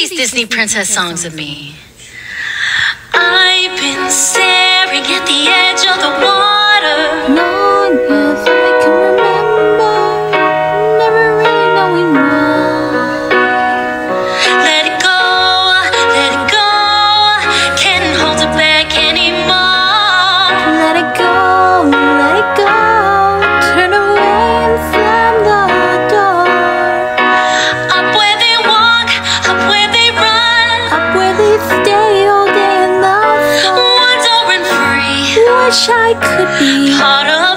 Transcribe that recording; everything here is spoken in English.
these Disney princess songs of me? wish I could be part of